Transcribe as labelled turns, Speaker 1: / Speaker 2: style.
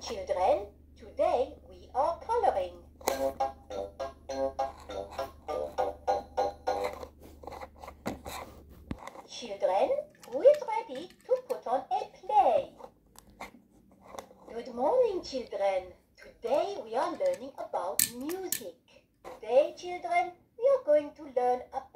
Speaker 1: Children, today we are coloring. Children, who is ready to put on a play? Good morning, children. Today we are learning about music. Today, children, we are going to learn about